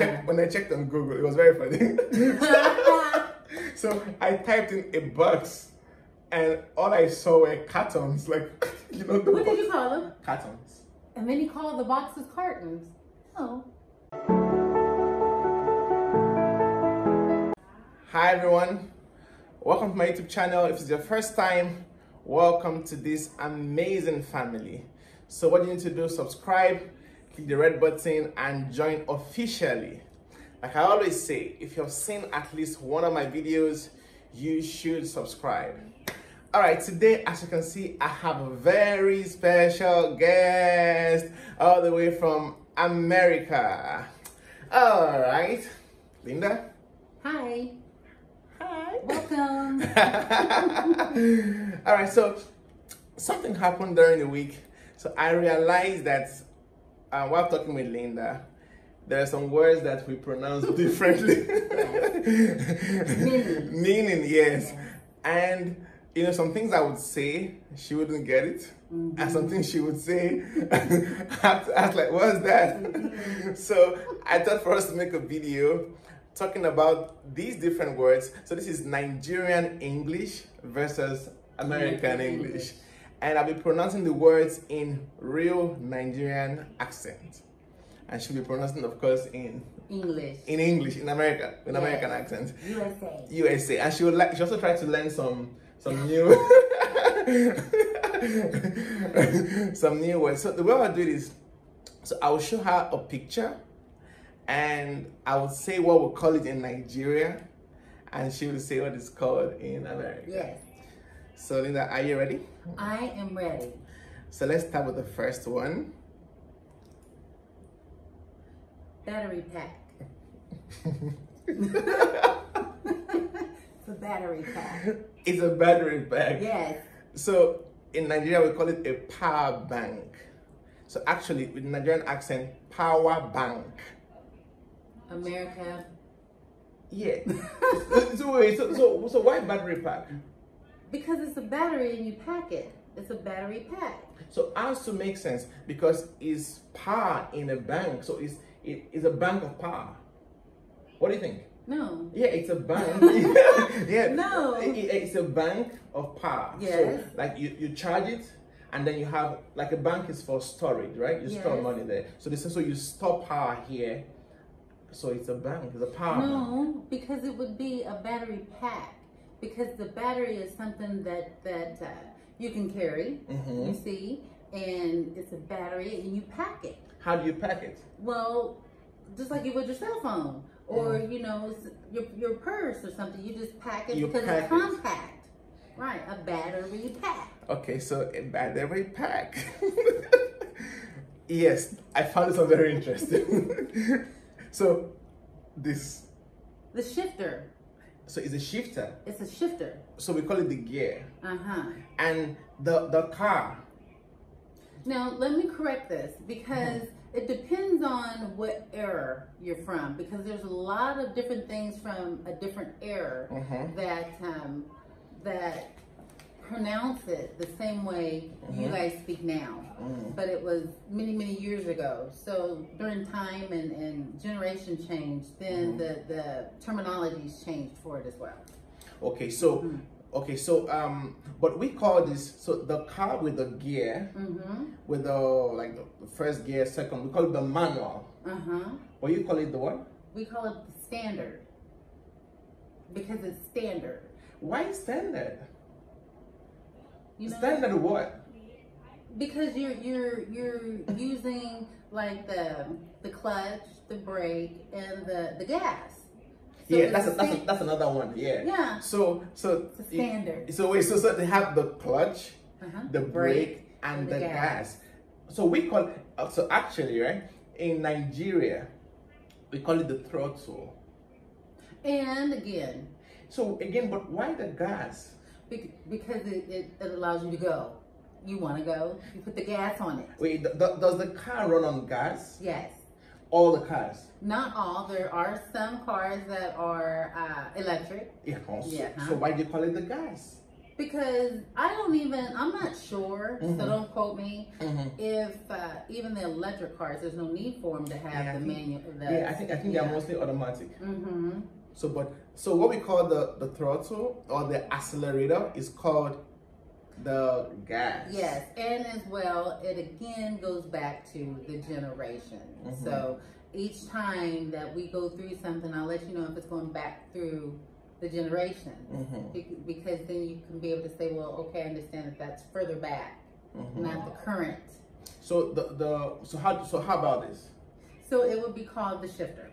checked when I checked on Google, it was very funny. so I typed in a box, and all I saw were cartons, like you know the what box- did you call them? cartons. And then you called the boxes cartons. Oh. Hi everyone, welcome to my YouTube channel. If it's your first time, welcome to this amazing family. So what you need to do, subscribe, click the red button and join officially. Like I always say, if you've seen at least one of my videos, you should subscribe. All right, today, as you can see, I have a very special guest all the way from America. All right, Linda. Hi. Hi. Welcome. All right, so something happened during the week. So I realized that uh, while talking with Linda, there are some words that we pronounce differently. Meaning. Meaning, yes. And you know, some things I would say, she wouldn't get it. And some things she would say, I have to ask, like, what's that? so I thought for us to make a video talking about these different words. So this is Nigerian English versus American American English. And I'll be pronouncing the words in real Nigerian accent. And she'll be pronouncing, of course, in English. in English, in America, in Yes. American accent. USA. USA, and she would like. She also tried to learn some some new some new words. So the way I'll do it is, so I will show her a picture, and I would say what we call it in Nigeria, and she will say what it's called in America. Yes. So Linda, are you ready? I am ready. So let's start with the first one. Battery pack. it's a battery pack. It's a battery pack. Yes. So in Nigeria, we call it a power bank. So actually, with Nigerian accent, power bank. America. Yeah. so wait, so, so so why battery pack? Because it's a battery and you pack it. It's a battery pack. So has to make sense because it's power in a bank. So it's it is a bank of power. What do you think? No. Yeah, it's a bank. yeah. No. It- it- it's a bank of power. Yes. So like you, you charge it and then you have like a bank is for storage, right? You store money there. So this is so you store power here. So it's a bank, it's a power bank. No, because it would be a battery pack. Because the battery is something that that uh, you can carry. Mhm. You see, and it's a battery, and you pack it. How do you pack it? Well, just like you would your cell phone, or you know, your your purse or something. You just pack it Mm. You because pack it's it. compact. Right, a battery pack. Okay, so a battery pack. yes, I found this very interesting. so this The shifter. So it's a shifter. It's a shifter. So we call it the gear. Uh huh. And the the car. Now, let me correct this because Mm-hmm. it depends on what era you're from. Because there's a lot of different things from a different era Mhm. that um, that pronounce it the same way you Mm-hmm. guys speak now. But it was many, many years ago. So during time and, and generation change, then Mm-hmm. the, the terminologies changed for it as well. Okay, so okay, so um but we call this so the car with the gear Mm-hmm. with the like the first gear, second, we call it the manual. Uh-huh. What you call it the what? We call it the standard because it's standard. Why standard? You know, Standard what? because you're you're you're using like the the clutch, the brake, and the the gas. So yeah, that's a, that's a, that's another one. Yeah. Yeah. So so standard. So wait, so so they have the clutch, Uh-huh. the brake, and, the, gas. So we call uh, so actually right in Nigeria, we call it the throttle. And again, So again, but why the gas? Bec- because it, it, it allows you to go. You want to go, you put the gas on it. Wait, th- th- does the car run on gas? Yes. All the cars. Not all. There are some cars that are uh, electric Yeah. Yeah, huh? So why do you call it the gas? Because I don't even, I'm not sure, Mhm. so don't quote me. Mhm. If uh, even the electric cars, there's no need for them to have Yeah, the manual. The, Yeah, I think I think they're mostly automatic. Mm-hmm. So, but so what we call the the throttle or the accelerator is called the gas. Yes, and as well, it again goes back to the generation. Mhm. So each time that we go through something, I'll let you know if it's going back through the generation. Mhm. Because then you can be able to say, well, okay, I understand that that's further back, Mhm. not the current. So the the so how so how about this? So it would be called the shifter.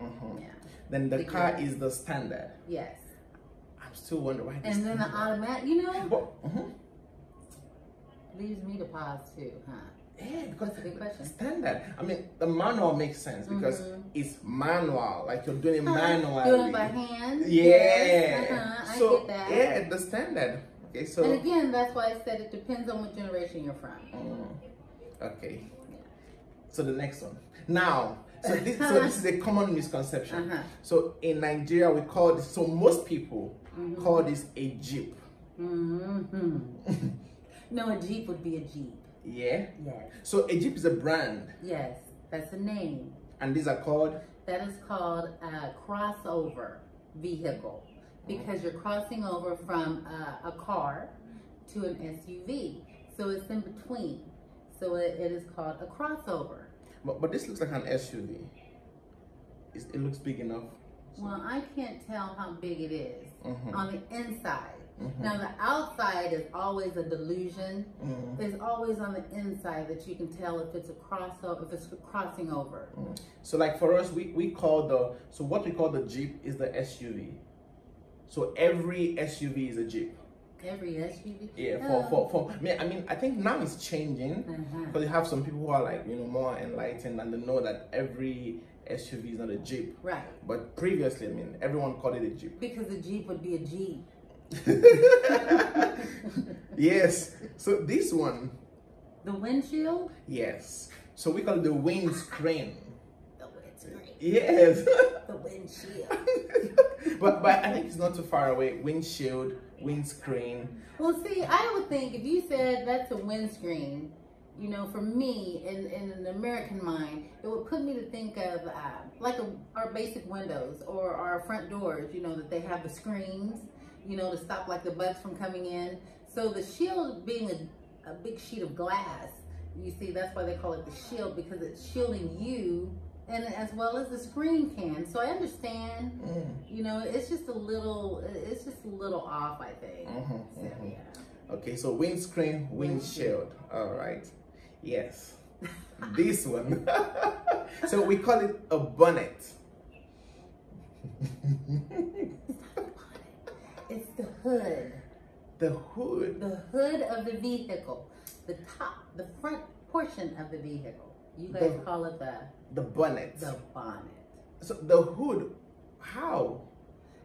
Mhm. Yeah. Then the car is the standard. Yes. I'm still wondering why. this And then the automatic, you know, What? Mhm. leaves me to pause too, huh? Yeah, because That's a good question. standard. I mean, the manual makes sense because Mhm. it's manual, like you're doing it manually. Doing it by hand. Yeah. Yes. Uh-huh. I so get that. yeah, the standard. Okay, so And again, that's why I said it depends on what generation you're from. Mm, okay. So the next one. Now, so this, so this is a common misconception. Uh-huh. So in Nigeria, we call this. So most people Mhm. call this a jeep. hmm no, a Jeep would be a Jeep. Yeah. Yes. So a jeep is a brand, Yes, that's a name. and these are called. That is called a crossover vehicle because you're crossing over from a, a car to an SUV. So it's in between. So it, it is called a crossover. But, but this looks like an SUV. It's, it looks big enough. Well, I can't tell how big it is Mhm. on the inside. Mhm. Now, the outside is always a delusion. Mhm. It's always on the inside that you can tell if it's a crossover, if it's crossing over. So like for us, we, we call the so what we call the Jeep is the SUV. So every SUV is a Jeep. Every SUV. Yeah, for, for, for I mean, I mean I think now it's changing Uh-huh. because you have some people who are like, you know, more enlightened and they know that every SUV is not a Jeep. Right. But previously, I mean, everyone called it a Jeep. Because a Jeep would be a Jeep. yes. So this one, The windshield? yes. So we call it the windscreen. The windscreen. Yes. The windshield. but but I think it's not too far away. Windshield, windscreen. Well, see, I would think if you said that's a windscreen, you know, for me, in, in an American mind, it would put me to think of uh, like a, our basic windows or our front doors, you know, that they have the screens, you know, to stop like the bugs from coming in. So the shield being a, a big sheet of glass, you see, that's why they call it the shield because it's shielding you and as well as the screen can. So I understand, Mm. you know, it's just a little, it's just a little off, I think. Mhm, So, mhm. yeah. Okay, so windscreen, windshield. All right. Yes. this one. so we call it a bonnet. It's the hood. the hood. The hood of the vehicle. The top, the front portion of the vehicle. You guys The- call it the The bonnet. the bonnet. So the hood. How?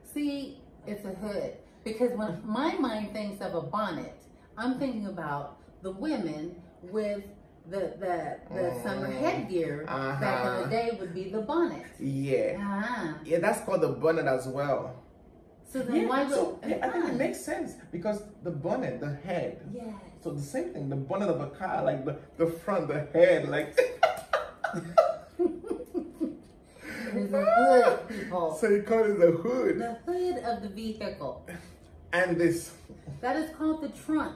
See, it's a hood. Because when my mind thinks of a bonnet, I'm thinking about the women with the the, the summer Mm. headgear back in Uh-huh. the day would be the bonnet. Yeah. Ah. Yeah, that's called the bonnet as well. So then Yeah, why would so yeah, I think it makes sense because the bonnet, the head. Yeah. So the same thing, the bonnet of a car, like the, the front, the head, like. It is a hood, people. so you call it the hood. The hood of the vehicle. And this. That is called the trunk.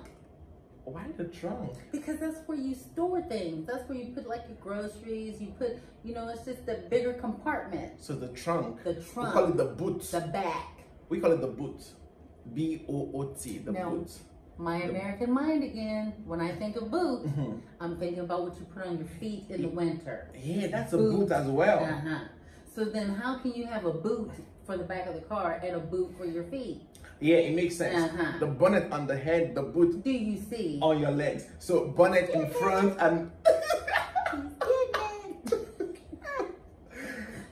Why the trunk? Because that's where you store things. That's where you put like your groceries. You put, you know, it's just the bigger compartment. So the trunk. The trunk. We call it the boot. The back. We call it the boot. B O O T, the No. boot. My American mind again. When I think of boot, Mhm. I'm thinking about what you put on your feet in the winter. Yeah, that's a Boot. as well. Uh-huh. So then how can you have a boot for the back of the car and a boot for your feet? Yeah, it makes sense. Uh-huh. The bonnet on the head, the boot Do you see? on your legs. So bonnet in front and.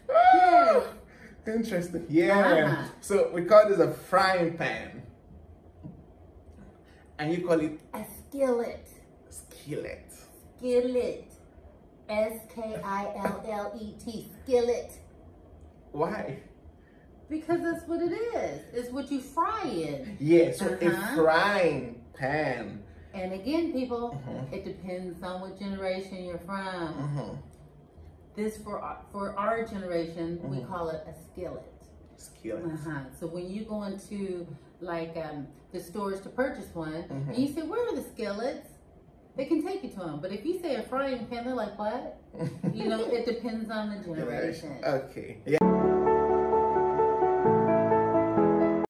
Interesting. Yeah. Uh-huh. So we call this a frying pan. And you call it A skillet. skillet. Skillet. S K I L L E T. Skillet. Why? Because that's what it is. It's what you fry in. Yeah, so Uh-huh. a frying pan. And again, people, Mhm. it depends on what generation you're from. Mm-hmm. This for our- for our generation, we Mhm. call it a skillet. Skillet. Uh-huh. So when you go into like um, the stores to purchase one, Mhm. and you say, "Where are the skillets?" They can take you to them. But if you say a frying pan, they're like, "What?" You know, it depends on the generation. Okay. Yeah.